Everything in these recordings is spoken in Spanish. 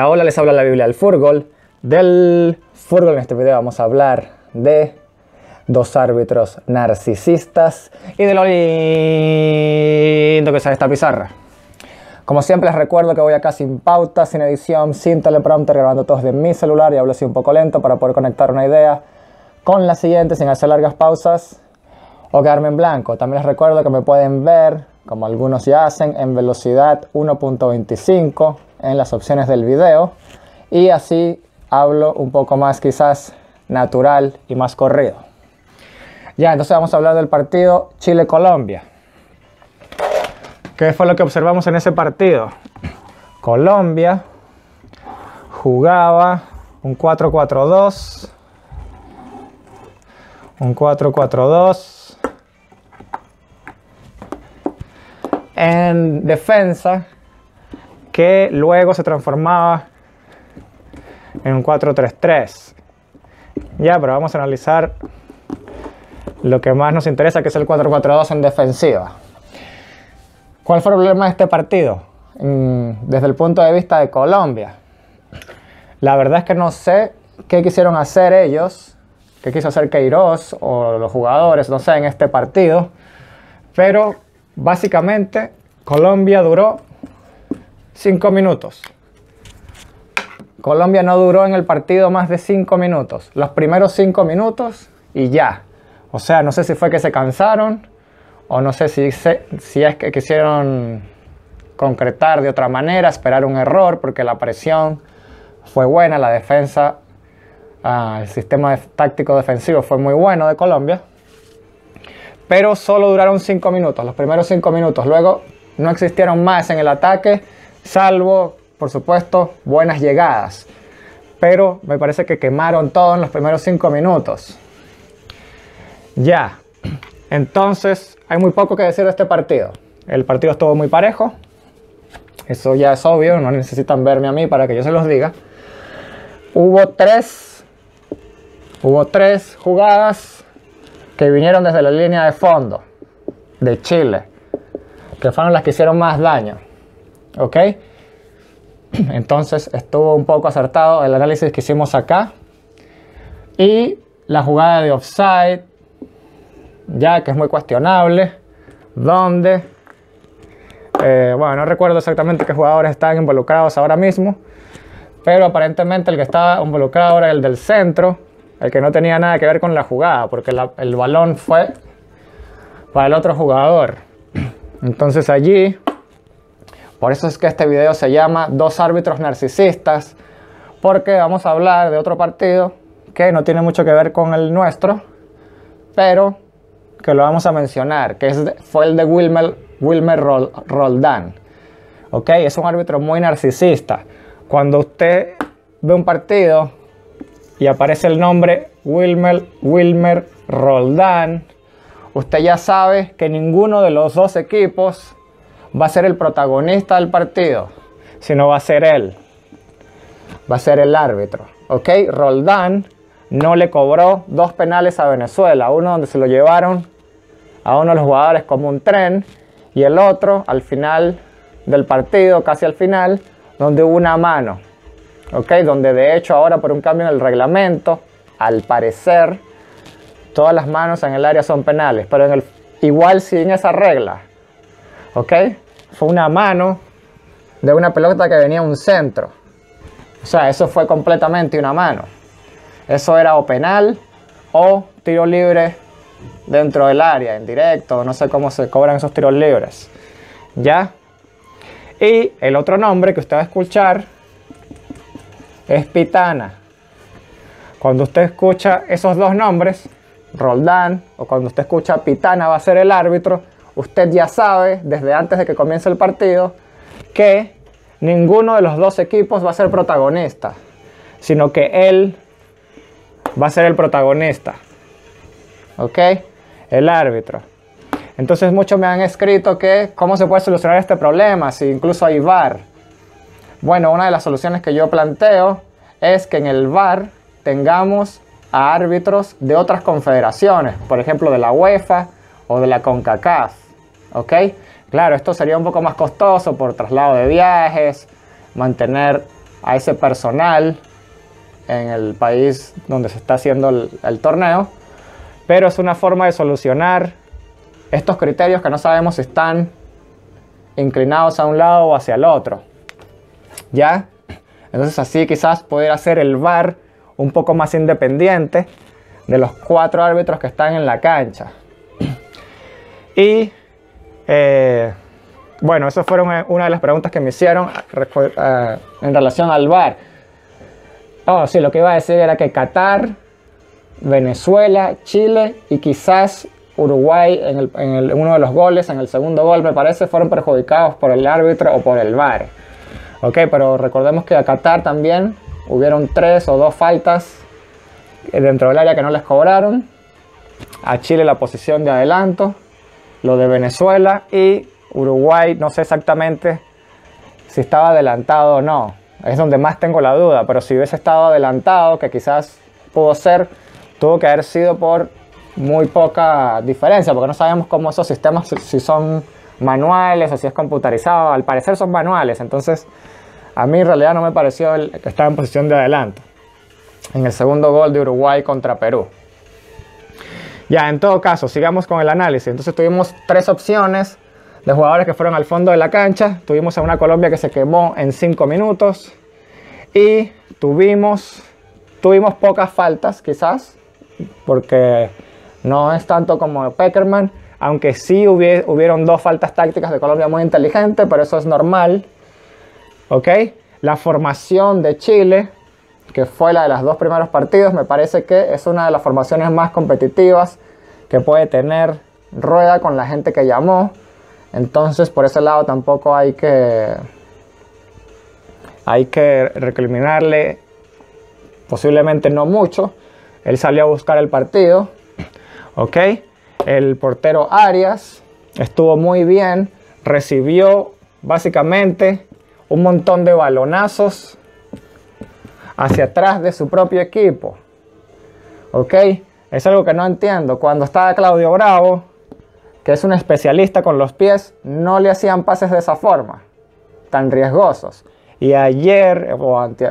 Hola, les habla la Biblia del Fútbol. Del fútbol en este video vamos a hablar de dos árbitros narcisistas y de lo lindo que sale esta pizarra. Como siempre les recuerdo que voy acá sin pauta, sin edición, sin teleprompter, grabando todos de mi celular y hablo así un poco lento para poder conectar una idea con la siguiente sin hacer largas pausas o quedarme en blanco. También les recuerdo que me pueden ver, como algunos ya hacen, en velocidad 1.25 en las opciones del video y así hablo un poco más quizás natural y más corrido. Ya, entonces vamos a hablar del partido Chile-Colombia. ¿Qué fue lo que observamos en ese partido? Colombia jugaba un 4-4-2, un 4-4-2 en defensa que luego se transformaba en un 4-3-3. Ya, pero vamos a analizar lo que más nos interesa, que es el 4-4-2 en defensiva. ¿Cuál fue el problema de este partido? Desde el punto de vista de Colombia. La verdad es que no sé qué quisieron hacer ellos, qué quiso hacer Queiroz o los jugadores, no sé, en este partido. Pero básicamente Colombia duró 5 minutos. Colombia no duró en el partido más de 5 minutos. Los primeros 5 minutos y ya. O sea, no sé si fue que se cansaron o no sé si, si es que quisieron concretar de otra manera, esperar un error, porque la presión fue buena, la defensa, ah, el sistema táctico defensivo fue muy bueno de Colombia. Pero solo duraron 5 minutos, los primeros 5 minutos. Luego no existieron más en el ataque salvo, por supuesto, buenas llegadas. Pero me parece que quemaron todo en los primeros cinco minutos. Ya, entonces hay muy poco que decir de este partido. El partido estuvo muy parejo. Eso ya es obvio, no necesitan verme a mí para que yo se los diga. Hubo tres, hubo tres jugadas que vinieron desde la línea de fondo de Chile, que fueron las que hicieron más daño. ¿Ok? Entonces estuvo un poco acertado el análisis que hicimos acá. Y la jugada de offside, ya que es muy cuestionable, donde, eh, bueno, no recuerdo exactamente qué jugadores están involucrados ahora mismo, pero aparentemente el que estaba involucrado era el del centro, el que no tenía nada que ver con la jugada, porque el balón fue para el otro jugador. Entonces allí por eso es que este video se llama Dos árbitros narcisistas, porque vamos a hablar de otro partido que no tiene mucho que ver con el nuestro, pero que lo vamos a mencionar, que es, fue el de Wilmer, Wilmer Roldán. ¿Ok? Es un árbitro muy narcisista. Cuando usted ve un partido y aparece el nombre Wilmer, Wilmer Roldán, usted ya sabe que ninguno de los dos equipos va a ser el protagonista del partido, sino va a ser él. Va a ser el árbitro. ¿Ok? Roldán no le cobró dos penales a Venezuela. Uno donde se lo llevaron a uno de los jugadores como un tren y el otro al final del partido, casi al final, donde hubo una mano. ¿Ok? Donde de hecho ahora por un cambio en el reglamento, al parecer, todas las manos en el área son penales. Pero igual sin esa regla. ¿Ok? fue una mano de una pelota que venía a un centro. O sea, eso fue completamente una mano. Eso era o penal o tiro libre dentro del área, en directo, no sé cómo se cobran esos tiros libres. ¿Ya? Y el otro nombre que usted va a escuchar es Pitana. Cuando usted escucha esos dos nombres, Roldán, o cuando usted escucha Pitana va a ser el árbitro, usted ya sabe desde antes de que comience el partido que ninguno de los dos equipos va a ser protagonista, sino que él va a ser el protagonista. ¿Ok? El árbitro. Entonces muchos me han escrito que cómo se puede solucionar este problema, si incluso hay VAR. Bueno, una de las soluciones que yo planteo es que en el VAR tengamos a árbitros de otras confederaciones, por ejemplo de la UEFA o de la CONCACAF. ¿ok? Claro, esto sería un poco más costoso por traslado de viajes, mantener a ese personal en el país donde se está haciendo el, el torneo, pero es una forma de solucionar estos criterios que no sabemos si están inclinados a un lado o hacia el otro. ¿Ya? Entonces así quizás poder hacer el VAR un poco más independiente de los cuatro árbitros que están en la cancha. Y eh, bueno, esas fueron eh, una de las preguntas que me hicieron eh, en relación al VAR. Oh, sí, lo que iba a decir era que Qatar, Venezuela, Chile y quizás Uruguay en, uno de los goles, en el segundo gol me parece, fueron perjudicados por el árbitro o por el VAR. Ok, pero recordemos que a Qatar también hubieron tres o dos faltas dentro del área que no les cobraron. A Chile la posición de adelanto, lo de Venezuela y Uruguay, no sé exactamente si estaba adelantado o no. Es donde más tengo la duda, pero si hubiese estado adelantado, que quizás pudo ser, tuvo que haber sido por muy poca diferencia, porque no sabemos cómo esos sistemas, si son manuales o si es computarizado, al parecer son manuales, entonces a mí en realidad no me pareció el, que estaba en posición de adelanto, en el segundo gol de Uruguay contra Perú. Ya, en todo caso, sigamos con el análisis. Entonces tuvimos tres opciones de jugadores que fueron al fondo de la cancha. Tuvimos a una Colombia que se quemó en 5 minutos. Y tuvimos, tuvimos pocas faltas, quizás, porque no es tanto como Peckerman, aunque sí hubieron dos faltas tácticas de Colombia muy inteligentes, pero eso es normal. ¿Ok? La formación de Chile, que fue la de los dos primeros partidos, me parece que es una de las formaciones más competitivas que puede tener Rueda con la gente que llamó. Entonces, por ese lado tampoco hay que hay que recriminarle posiblemente no mucho. Él salió a buscar el partido, ¿ok? El portero Arias estuvo muy bien, recibió básicamente un montón de balonazos hacia atrás de su propio equipo, ¿ok? Es algo que no entiendo. Cuando estaba Claudio Bravo, que es un especialista con los pies, no le hacían pases de esa forma, tan riesgosos. Y ayer,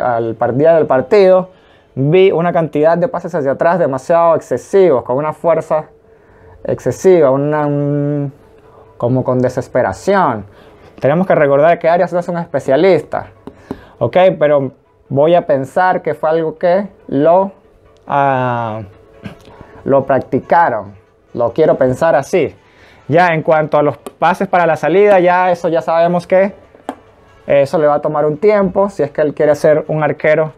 al día del partido, vi una cantidad de pases hacia atrás demasiado excesivos, con una fuerza excesiva, una, como con desesperación. Tenemos que recordar que Arias no es un especialista, ¿ok? Pero voy a pensar que fue algo que lo, uh, lo practicaron. Lo quiero pensar así. Ya en cuanto a los pases para la salida, ya eso ya sabemos que eso le va a tomar un tiempo si es que él quiere ser un arquero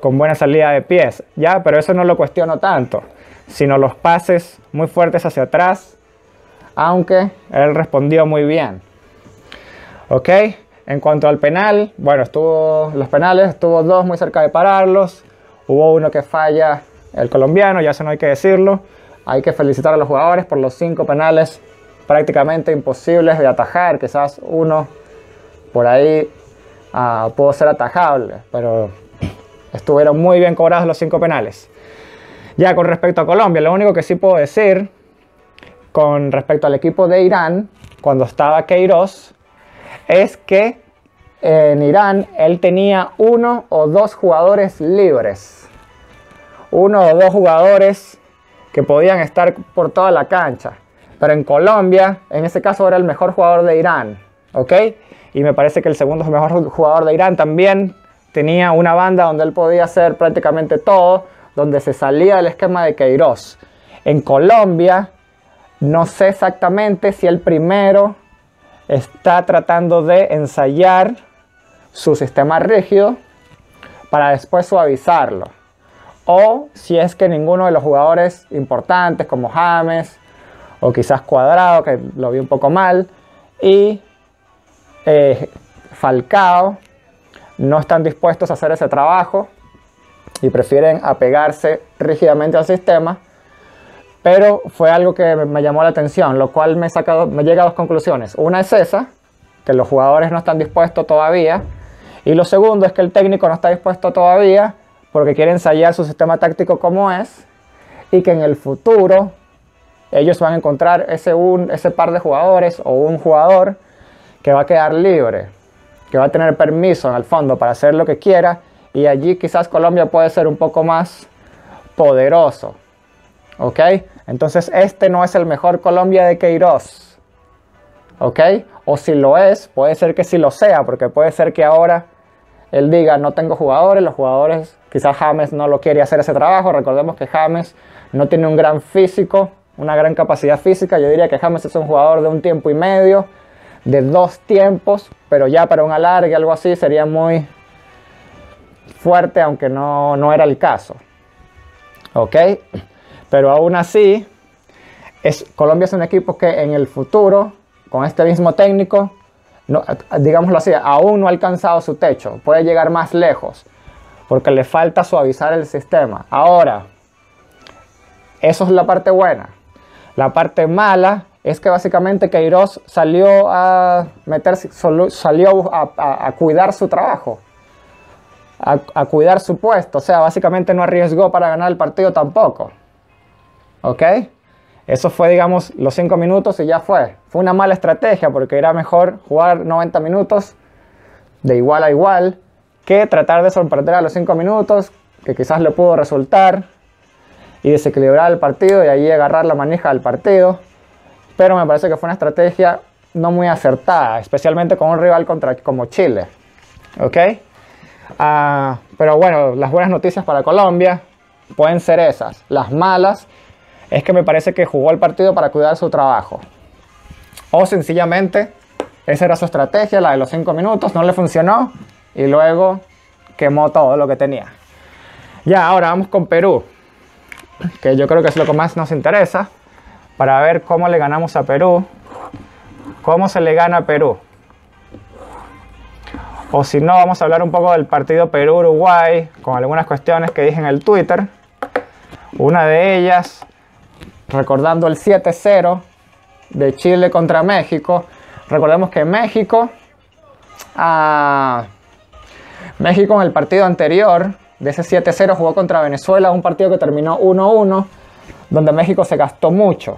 con buena salida de pies, ya, pero eso no lo cuestiono tanto, sino los pases muy fuertes hacia atrás, aunque él respondió muy bien. Ok, en cuanto al penal, bueno, estuvo los penales, estuvo dos muy cerca de pararlos, hubo uno que falla el colombiano, ya eso no hay que decirlo. Hay que felicitar a los jugadores por los cinco penales prácticamente imposibles de atajar, quizás uno por ahí uh, pudo ser atajable, pero estuvieron muy bien cobrados los cinco penales. Ya con respecto a Colombia, lo único que sí puedo decir con respecto al equipo de Irán, cuando estaba Queiroz, es que en Irán él tenía uno o dos jugadores libres. Uno o dos jugadores que podían estar por toda la cancha. Pero en Colombia, en ese caso era el mejor jugador de Irán. ¿Ok? y me parece que el segundo mejor jugador de Irán también tenía una banda donde él podía hacer prácticamente todo, donde se salía del esquema de Queiroz. En Colombia, no sé exactamente si el primero está tratando de ensayar su sistema rígido para después suavizarlo. O si es que ninguno de los jugadores importantes como James o quizás Cuadrado, que lo vi un poco mal, y eh, Falcao no están dispuestos a hacer ese trabajo y prefieren apegarse rígidamente al sistema. Pero fue algo que me llamó la atención, lo cual me, sacado, me llega a dos conclusiones. Una es esa, que los jugadores no están dispuestos todavía. Y lo segundo es que el técnico no está dispuesto todavía porque quiere ensayar su sistema táctico como es y que en el futuro ellos van a encontrar ese, un, ese par de jugadores o un jugador que va a quedar libre. Que va a tener permiso en el fondo para hacer lo que quiera y allí quizás Colombia puede ser un poco más poderoso. ¿Ok? Entonces este no es el mejor Colombia de Queiroz. ¿Ok? O si lo es, puede ser que sí lo sea, porque puede ser que ahora él diga no tengo jugadores, los jugadores, quizás James no lo quiere hacer ese trabajo. Recordemos que James no tiene un gran físico, una gran capacidad física. Yo diría que James es un jugador de un tiempo y medio, de dos tiempos, pero ya para un alargue, algo así, sería muy fuerte, aunque no, no era el caso. ¿Ok? Pero aún así, es, Colombia es un equipo que en el futuro, con este mismo técnico, no, digámoslo así, aún no ha alcanzado su techo. Puede llegar más lejos, porque le falta suavizar el sistema. Ahora, eso es la parte buena. La parte mala es que básicamente Queiroz salió a meterse, salió a cuidar su trabajo a, cuidar su puesto. O sea, básicamente no arriesgó para ganar el partido tampoco. ¿Ok? Eso fue, digamos, los 5 minutos y ya fue. Fue una mala estrategia porque era mejor jugar 90 minutos de igual a igual que tratar de sorprender a los 5 minutos, que quizás le pudo resultar, y desequilibrar el partido y ahí agarrar la manija del partido. Pero me parece que fue una estrategia no muy acertada, especialmente con un rival como Chile. ¿Ok? Ah, pero bueno, las buenas noticias para Colombia pueden ser esas. Las malas es que me parece que jugó el partido para cuidar su trabajo. O sencillamente, esa era su estrategia, la de los 5 minutos, no le funcionó y luego quemó todo lo que tenía. Ya, ahora vamos con Perú, que yo creo que es lo que más nos interesa, para ver cómo le ganamos a Perú. ¿Cómo se le gana a Perú? O si no, vamos a hablar un poco del partido Perú-Uruguay, con algunas cuestiones que dije en el Twitter. Una de ellas, recordando el 7-0 de Chile contra México. Recordemos que México, ah, México en el partido anterior de ese 7-0 jugó contra Venezuela, un partido que terminó 1-1, donde México se gastó mucho.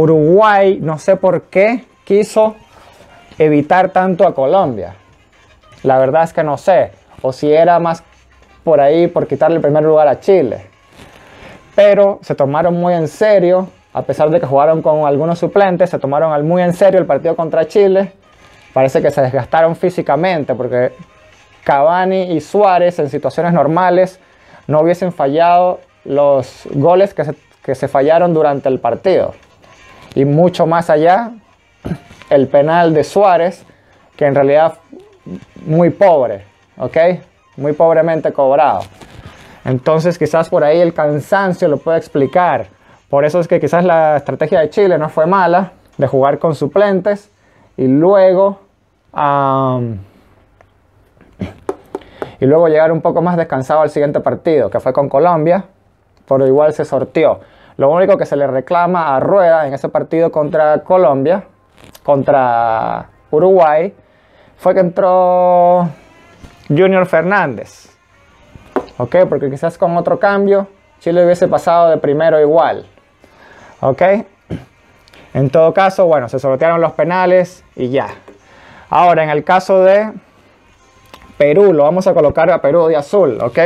Uruguay, no sé por qué, quiso evitar tanto a Colombia. La verdad es que no sé. O si era más por ahí por quitarle el primer lugar a Chile. Pero se tomaron muy en serio, a pesar de que jugaron con algunos suplentes, se tomaron muy en serio el partido contra Chile. Parece que se desgastaron físicamente porque Cavani y Suárez en situaciones normales no hubiesen fallado los goles que se, que se fallaron durante el partido. Y mucho más allá, el penal de Suárez, que en realidad muy pobre. Muy pobremente cobrado. Entonces quizás por ahí el cansancio lo puede explicar. Por eso es que quizás la estrategia de Chile no fue mala, de jugar con suplentes y luego... y luego llegar un poco más descansado al siguiente partido, que fue con Colombia, pero igual se sortió. Lo único que se le reclama a Rueda en ese partido contra Colombia, contra Uruguay, fue que entró Junior Fernández. ¿Ok? Porque quizás con otro cambio Chile hubiese pasado de primero igual. ¿Ok? En todo caso, bueno, se sortearon los penales y ya. Ahora, en el caso de Perú, lo vamos a colocar a Perú de azul, ¿ok?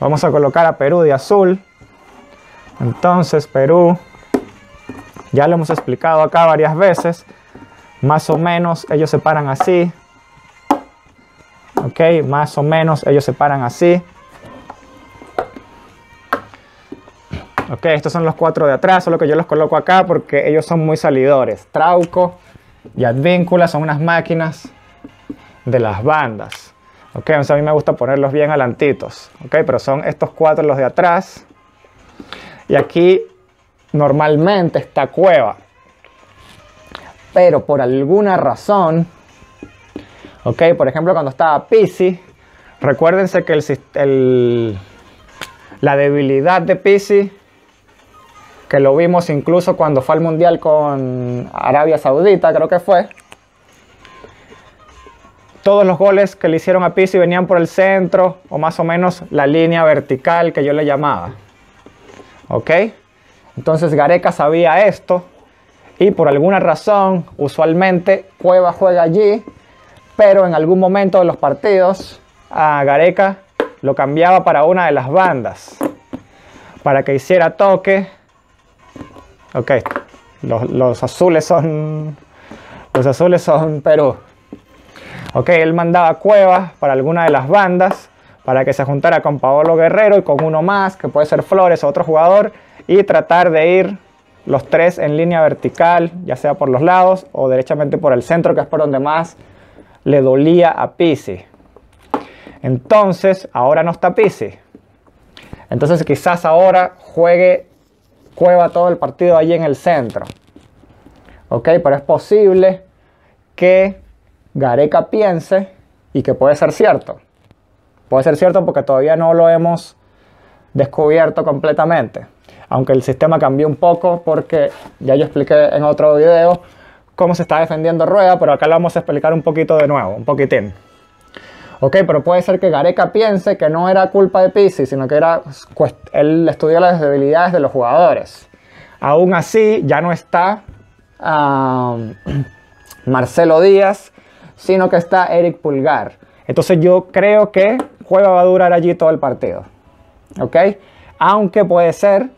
Vamos a colocar a Perú de azul. Entonces, Perú, ya lo hemos explicado acá varias veces. Más o menos ellos se paran así. Ok, más o menos ellos se paran así. Ok, estos son los cuatro de atrás, solo que yo los coloco acá porque ellos son muy salidores. Trauco y Advíncula son unas máquinas de las bandas. Ok, a mí me gusta ponerlos bien alantitos. Ok, pero son estos cuatro los de atrás. Y aquí normalmente está cueva pero por alguna razón, ok, por ejemplo cuando estaba Pisi, recuérdense que el, la debilidad de Pisi, que lo vimos incluso cuando fue al Mundial con Arabia Saudita, creo que fue, todos los goles que le hicieron a Pisi venían por el centro o más o menos la línea vertical que yo le llamaba. ¿Ok? Entonces Gareca sabía esto y por alguna razón, usualmente Cueva juega allí, pero en algún momento de los partidos a Gareca lo cambiaba para una de las bandas, para que hiciera toque. Ok, los, los azules son los azules son Perú. Ok, él mandaba cuevas para alguna de las bandas para que se juntara con Paolo Guerrero y con uno más, que puede ser Flores o otro jugador, y tratar de ir los tres en línea vertical, ya sea por los lados o derechamente por el centro, que es por donde más le dolía a Pisi. Entonces, ahora no está Pisi. Entonces quizás ahora juegue Cueva todo el partido allí en el centro. Ok, pero es posible que Gareca piense y que puede ser cierto. Puede ser cierto porque todavía no lo hemos descubierto completamente. Aunque el sistema cambió un poco porque ya yo expliqué en otro video cómo se está defendiendo Rueda, pero acá lo vamos a explicar un poquito de nuevo, un poquitín. Ok, pero puede ser que Gareca piense que no era culpa de Pizzi, sino que era él estudió las debilidades de los jugadores. Aún así, ya no está Marcelo Díaz, sino que está Eric Pulgar. Entonces yo creo que Cueva va a durar allí todo el partido. ¿Ok? Aunque puede ser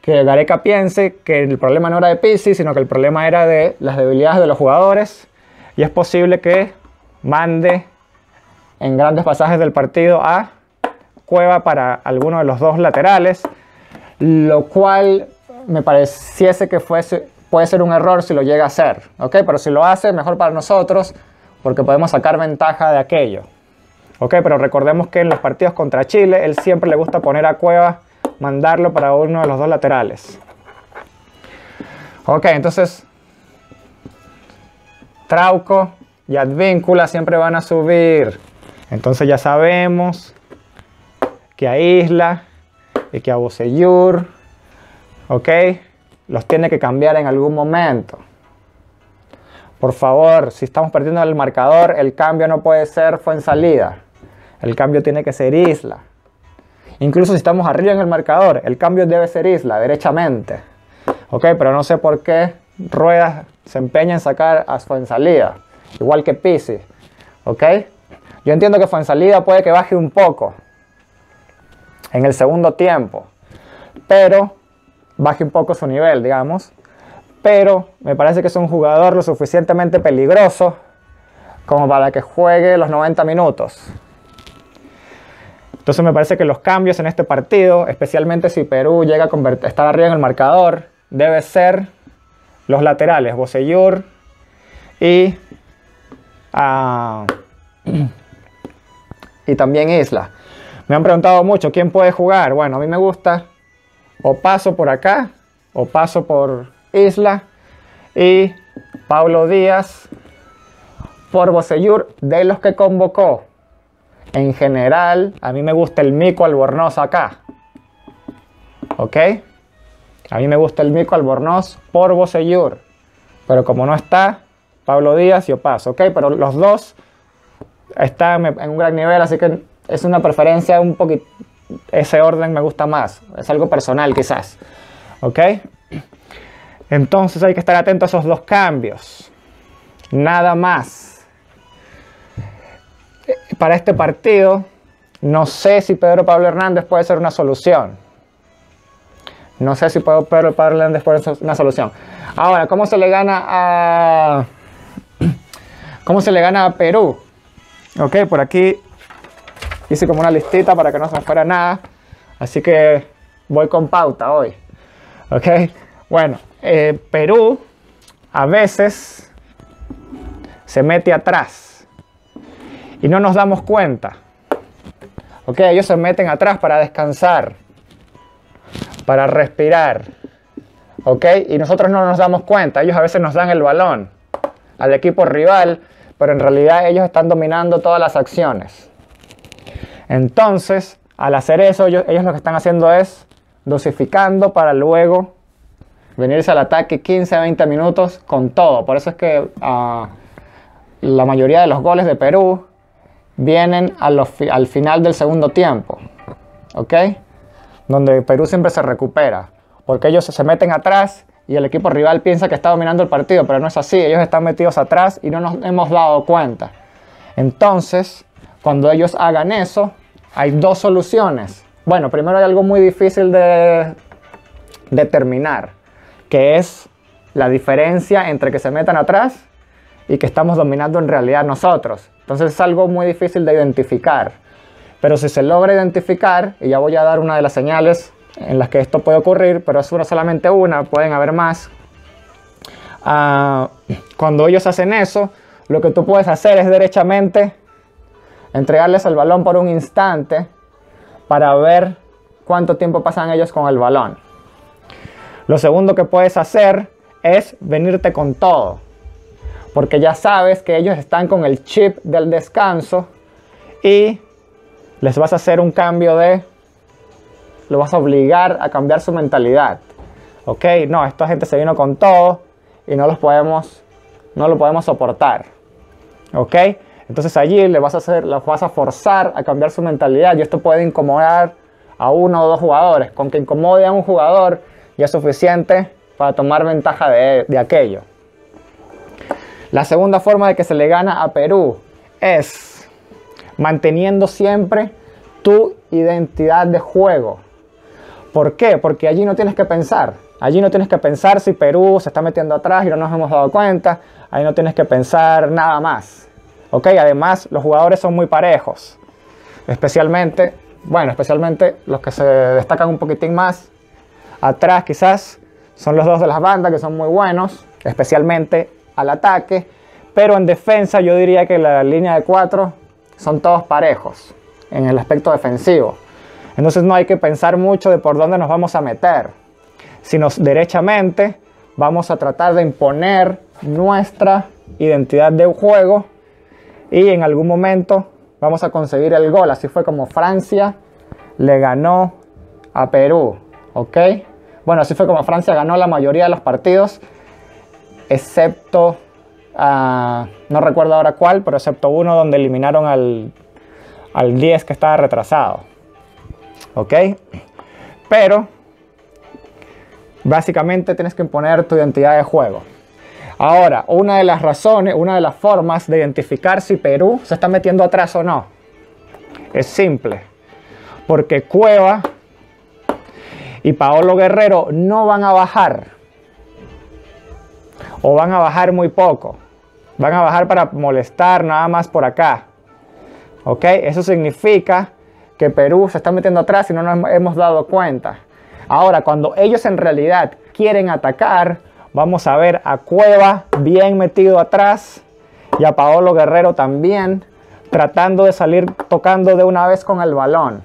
que Gareca piense que el problema no era de Pizzi, sino que el problema era de las debilidades de los jugadores. Y es posible que mande en grandes pasajes del partido a Cueva para alguno de los dos laterales. Lo cual me pareciese que fuese, puede ser un error si lo llega a hacer. ¿Ok? Pero si lo hace, mejor para nosotros porque podemos sacar ventaja de aquello. Ok, pero recordemos que en los partidos contra Chile, él siempre le gusta poner a Cueva, mandarlo para uno de los dos laterales. Ok, entonces Trauco y Advíncula siempre van a subir. Entonces ya sabemos que a Isla y que a Bocellur, ok, los tiene que cambiar en algún momento. Por favor, si estamos perdiendo el marcador, el cambio no puede ser fue en salida. El cambio tiene que ser isla. Incluso si estamos arriba en el marcador, el cambio debe ser isla, derechamente. Ok, pero no sé por qué Ruedas se empeña en sacar a Fuensalida, igual que Pisi. Ok, yo entiendo que Fuensalida puede que baje un poco en el segundo tiempo, pero baje un poco su nivel, digamos pero me parece que es un jugador lo suficientemente peligroso como para que juegue los 90 minutos. Entonces me parece que los cambios en este partido, especialmente si Perú llega a estar arriba en el marcador, debe ser los laterales, Bosellur y, uh, y también Isla. Me han preguntado mucho quién puede jugar. Bueno, a mí me gusta o paso por acá o paso por Isla y Pablo Díaz por Bocellur de los que convocó. En general, a mí me gusta el Mico Albornoz acá. ¿Ok? A mí me gusta el Mico Albornoz por Bocellur. Pero como no está, Pablo Díaz yo paso. ¿Ok? Pero los dos están en un gran nivel, así que es una preferencia un poquito... Ese orden me gusta más. Es algo personal quizás. ¿Ok? Entonces hay que estar atento a esos dos cambios. Nada más. Para este partido, no sé si Pedro Pablo Hernández puede ser una solución. No sé si Pedro Pablo Hernández puede ser una solución. Ahora, ¿cómo se le gana a... ¿Cómo se le gana a Perú? Ok, por aquí hice como una listita para que no se me fuera nada. Así que voy con pauta hoy. Ok, bueno, eh, Perú a veces se mete atrás y no nos damos cuenta. Ok, ellos se meten atrás para descansar, para respirar. Ok, y nosotros no nos damos cuenta. Ellos a veces nos dan el balón al equipo rival, pero en realidad ellos están dominando todas las acciones. Entonces, al hacer eso, ellos, lo que están haciendo es dosificando para luego venirse al ataque 15 a 20 minutos con todo. Por eso es que ah, la mayoría de los goles de Perú vienen al final del segundo tiempo. ¿Ok? Donde Perú siempre se recupera. Porque ellos se meten atrás y el equipo rival piensa que está dominando el partido, pero no es así. Ellos están metidos atrás y no nos hemos dado cuenta. Entonces, cuando ellos hagan eso, hay dos soluciones. Bueno, primero hay algo muy difícil de determinar, que es la diferencia entre que se metan atrás y que estamos dominando en realidad nosotros. Entonces es algo muy difícil de identificar. Pero si se logra identificar, y ya voy a dar una de las señales en las que esto puede ocurrir, pero es una, solamente una, pueden haber más. Ah, cuando ellos hacen eso, lo que tú puedes hacer es derechamente entregarles el balón por un instante para ver cuánto tiempo pasan ellos con el balón. Lo segundo que puedes hacer es venirte con todo, porque ya sabes que ellos están con el chip del descanso y les vas a hacer un cambio de, lo vas a obligar a cambiar su mentalidad. Ok, no, esta gente se vino con todo y no los podemos, no lo podemos soportar. Ok, entonces allí le vas a hacer, los vas a forzar a cambiar su mentalidad y esto puede incomodar a uno o dos jugadores. Con que incomode a un jugador ya es suficiente para tomar ventaja de, de aquello. La segunda forma de que se le gana a Perú es manteniendo siempre tu identidad de juego. ¿Por qué? Porque allí no tienes que pensar. Allí no tienes que pensar si Perú se está metiendo atrás y no nos hemos dado cuenta. Ahí no tienes que pensar nada más. ¿Ok? Además, los jugadores son muy parejos. Especialmente, bueno, especialmente los que se destacan un poquitín más atrás quizás son los dos de las bandas que son muy buenos, especialmente al ataque. Pero en defensa yo diría que la línea de cuatro son todos parejos en el aspecto defensivo. Entonces no hay que pensar mucho de por dónde nos vamos a meter, sino derechamente vamos a tratar de imponer nuestra identidad de juego y en algún momento vamos a conseguir el gol. Así fue como Francia le ganó a Perú, ¿ok? Bueno, así fue como Francia ganó la mayoría de los partidos, excepto, uh, no recuerdo ahora cuál, pero excepto uno donde eliminaron al, al 10 que estaba retrasado. ¿Ok? Pero, básicamente tienes que imponer tu identidad de juego. Ahora, una de las razones, una de las formas de identificar si Perú se está metiendo atrás o no, es simple. Porque Cueva y Paolo Guerrero no van a bajar. O van a bajar muy poco. Van a bajar para molestar nada más por acá. ¿Ok? Eso significa que Perú se está metiendo atrás y no nos hemos dado cuenta. Ahora, cuando ellos en realidad quieren atacar, vamos a ver a Cueva bien metido atrás y a Paolo Guerrero también tratando de salir tocando de una vez con el balón.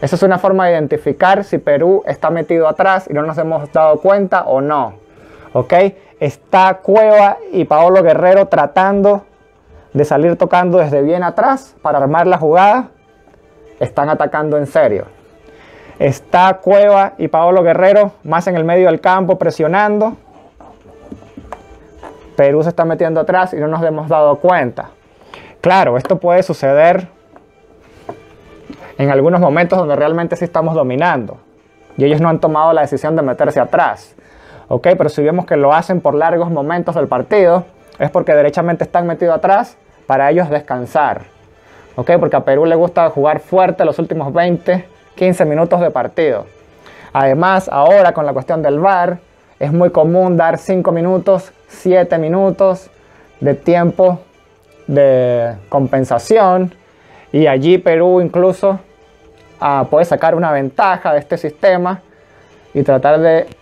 Esa es una forma de identificar si Perú está metido atrás y no nos hemos dado cuenta o no. ¿Ok? Está Cueva y Paolo Guerrero tratando de salir tocando desde bien atrás para armar la jugada, están atacando en serio. Está Cueva y Paolo Guerrero más en el medio del campo presionando. Perú se está metiendo atrás y no nos hemos dado cuenta. Claro, esto puede suceder en algunos momentos donde realmente sí estamos dominando y ellos no han tomado la decisión de meterse atrás. ¿Ok? Pero si vemos que lo hacen por largos momentos del partido, es porque derechamente están metidos atrás para ellos descansar. ¿Ok? Porque a Perú le gusta jugar fuerte los últimos 20, 15 minutos de partido. Además, ahora con la cuestión del VAR, es muy común dar 5 minutos, 7 minutos de tiempo de compensación. Y allí Perú incluso ah, puede sacar una ventaja de este sistema y tratar de...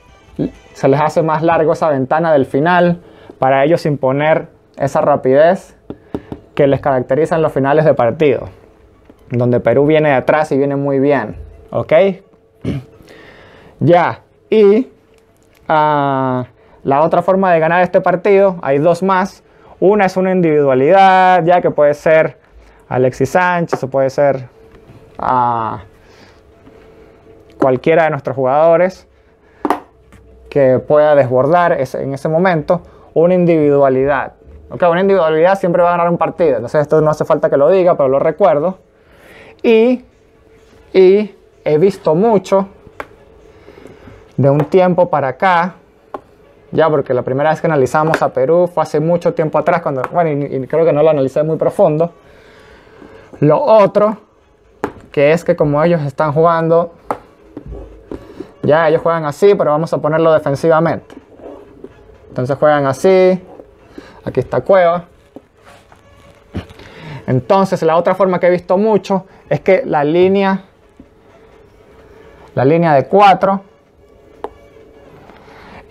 Se les hace más largo esa ventana del final para ellos imponer esa rapidez que les caracteriza en los finales de partido, donde Perú viene de atrás y viene muy bien, ¿ok? ya, y uh, la otra forma de ganar este partido, hay dos más. Una es una individualidad, ya que puede ser Alexis Sánchez o puede ser uh, cualquiera de nuestros jugadores que pueda desbordar en ese momento una individualidad. Okay, una individualidad siempre va a ganar un partido. Entonces esto no hace falta que lo diga, pero lo recuerdo. Y, y he visto mucho de un tiempo para acá Ya, porque la primera vez que analizamos a Perú fue hace mucho tiempo atrás, cuando, bueno, y, creo que no lo analicé muy profundo. Lo otro, que es que como ellos están jugando, ya ellos juegan así, pero vamos a ponerlo defensivamente. Entonces juegan así, aquí está Cueva. Entonces la otra forma que he visto mucho es que la línea, la línea de 4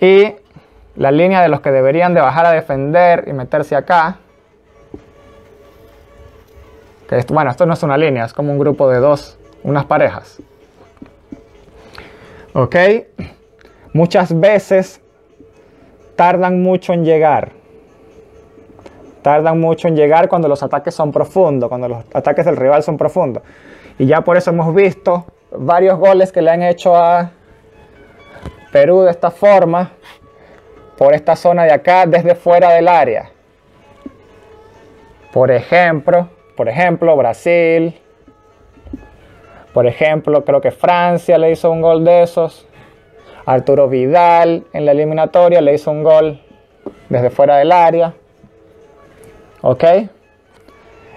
y la línea de los que deberían de bajar a defender y meterse acá. Bueno, esto no es una línea, es como un grupo de dos, unas parejas. ¿Ok? Muchas veces tardan mucho en llegar. Tardan mucho en llegar cuando los ataques son profundos, cuando los ataques del rival son profundos. Y ya por eso hemos visto varios goles que le han hecho a Perú de esta forma por esta zona de acá desde fuera del área. Por ejemplo, por ejemplo, Brasil. Por ejemplo, creo que Francia le hizo un gol de esos. Arturo Vidal en la eliminatoria le hizo un gol desde fuera del área. ¿Ok?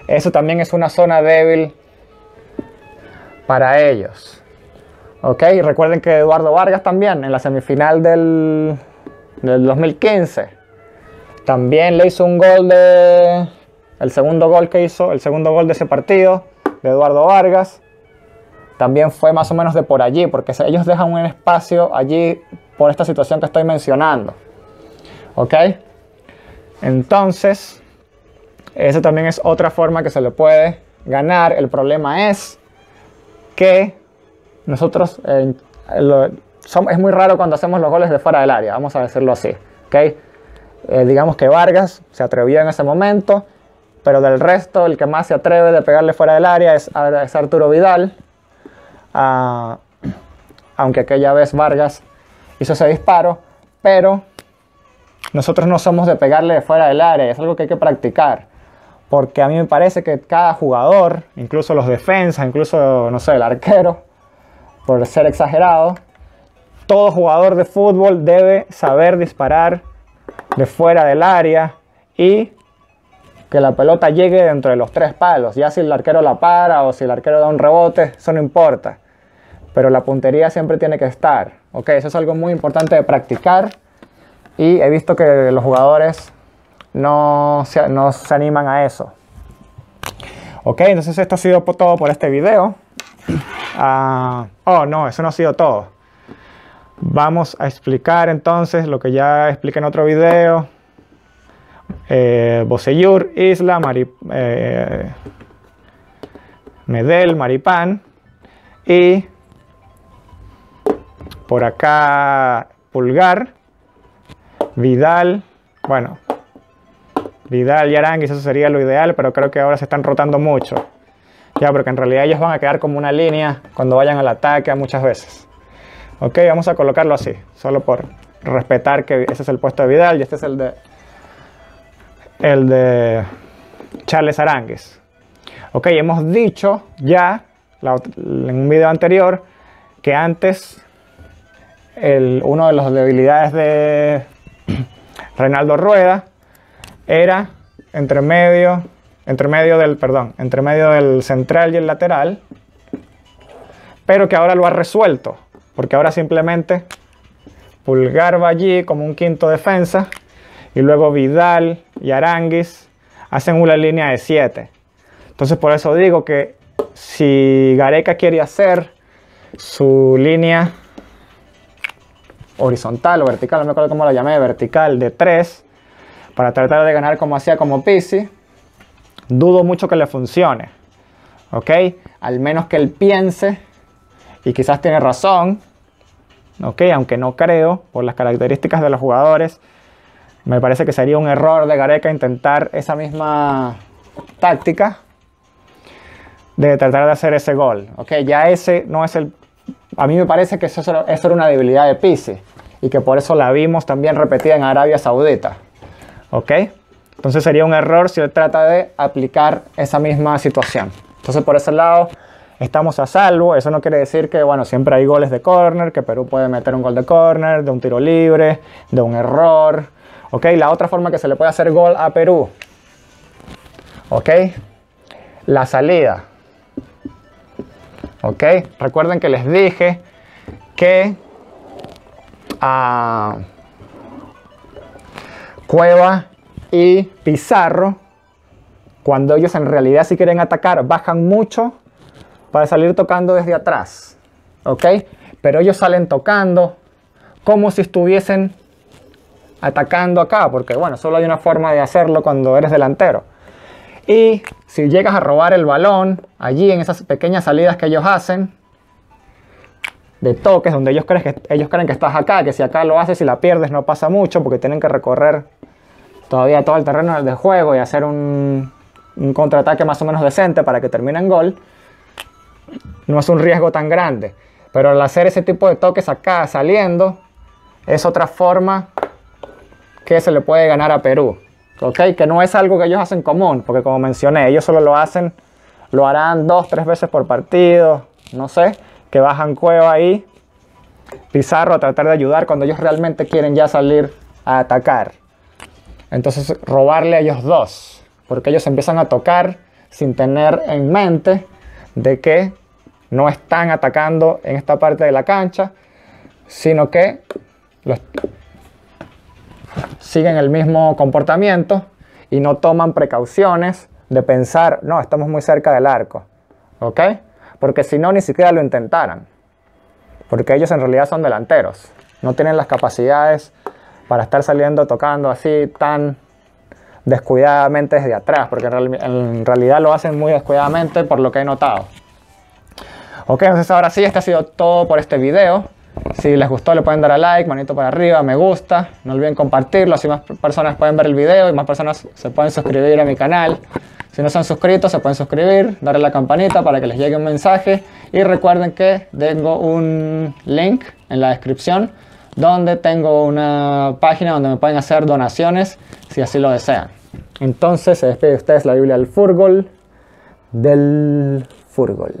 Eso también es una zona débil para ellos. ¿Ok? Y recuerden que Eduardo Vargas también en la semifinal del del 2015. También le hizo un gol de. El segundo gol que hizo, el segundo gol de ese partido, de Eduardo Vargas. También fue más o menos de por allí, porque ellos dejan un espacio allí por esta situación que estoy mencionando. ¿Ok? Entonces, esa también es otra forma que se le puede ganar. El problema es que nosotros es muy raro cuando hacemos los goles de fuera del área, vamos a decirlo así. ¿okay? Eh, digamos que Vargas se atrevió en ese momento, pero del resto el que más se atreve de pegarle fuera del área es, Arturo Vidal. Aunque aquella vez Vargas hizo ese disparo, pero nosotros no somos de pegarle de fuera del área, es algo que hay que practicar. Porque a mí me parece que cada jugador, incluso los defensas, incluso, no sé, el arquero, por ser exagerado, todo jugador de fútbol debe saber disparar de fuera del área y que la pelota llegue dentro de los tres palos. Ya si el arquero la para o si el arquero da un rebote, eso no importa. Pero la puntería siempre tiene que estar. ¿ok? Eso es algo muy importante de practicar. Y he visto que los jugadores no se, no se animan a eso. Ok, entonces esto ha sido todo por este video. Ah, oh, no, eso no ha sido todo. Vamos a explicar entonces lo que ya expliqué en otro video. Eh, Isla, eh, Medel, Maripán. Y por acá Pulgar, Vidal. Bueno, Vidal y Aranguis, eso sería lo ideal, pero creo que ahora se están rotando mucho. Ya, porque en realidad ellos van a quedar como una línea cuando vayan al ataque muchas veces. Ok, vamos a colocarlo así, solo por respetar que ese es el puesto de Vidal y este es el de el de Charles Arangues. Ok, hemos dicho ya en un video anterior que antes uno de las debilidades de Reinaldo Rueda era entre medio, entre medio del, perdón, entre medio del central y el lateral, pero que ahora lo ha resuelto porque ahora simplemente Pulgar va allí como un quinto defensa y luego Vidal y Aranguis hacen una línea de 7. Entonces por eso digo que si Gareca quiere hacer su línea horizontal o vertical, no me acuerdo cómo la llamé, vertical de 3, para tratar de ganar como hacía como Pisi, dudo mucho que le funcione. ¿Ok? Al menos que él piense y quizás tiene razón, ¿ok? Aunque no creo, por las características de los jugadores, me parece que sería un error de Gareca intentar esa misma táctica de tratar de hacer ese gol, ¿ok? Ya ese no es el... A mí me parece que eso, eso era una debilidad de Pisi y que por eso la vimos también repetida en Arabia Saudita, ¿ok? Entonces sería un error si él trata de aplicar esa misma situación. Entonces por ese lado estamos a salvo. Eso no quiere decir que, bueno, siempre hay goles de córner, que Perú puede meter un gol de córner, de un tiro libre, de un error. ¿Ok? La otra forma que se le puede hacer gol a Perú. ¿Ok? La salida. ¿Ok? Recuerden que les dije que a Cueva y Pizarro, cuando ellos en realidad si quieren atacar, bajan mucho para salir tocando desde atrás. ¿Ok? Pero ellos salen tocando como si estuviesen atacando acá, porque bueno, solo hay una forma de hacerlo cuando eres delantero. Y si llegas a robar el balón allí en esas pequeñas salidas que ellos hacen, de toques, donde ellos creen, que, ellos creen que estás acá, que si acá lo haces y la pierdes no pasa mucho, porque tienen que recorrer todavía todo el terreno de juego y hacer un, un contraataque más o menos decente para que termine en gol no es un riesgo tan grande. Pero al hacer ese tipo de toques acá saliendo, es otra forma que se le puede ganar a Perú. ¿Ok? Que no es algo que ellos hacen común, porque como mencioné, ellos solo lo hacen, lo harán dos, tres veces por partido, no sé, que bajan cueva ahí, Pizarro a tratar de ayudar cuando ellos realmente quieren ya salir a atacar. Entonces robarle a ellos dos, porque ellos empiezan a tocar sin tener en mente de que no están atacando en esta parte de la cancha, sino que siguen el mismo comportamiento y no toman precauciones de pensar, no, estamos muy cerca del arco, ¿ok? Porque si no, ni siquiera lo intentaran, porque ellos en realidad son delanteros, no tienen las capacidades para estar saliendo tocando así tan descuidadamente desde atrás, porque en, realidad lo hacen muy descuidadamente por lo que he notado. Ok, entonces ahora sí, este ha sido todo por este video. Si les gustó le pueden dar a like, manito para arriba, me gusta. No olviden compartirlo, así más personas pueden ver el video y más personas se pueden suscribir a mi canal. Si no se han suscrito, se pueden suscribir, darle la campanita para que les llegue un mensaje. Y recuerden que tengo un link en la descripción donde tengo una página donde me pueden hacer donaciones si así lo desean. Entonces se despide de ustedes la Biblia del Furgol, del Furgol.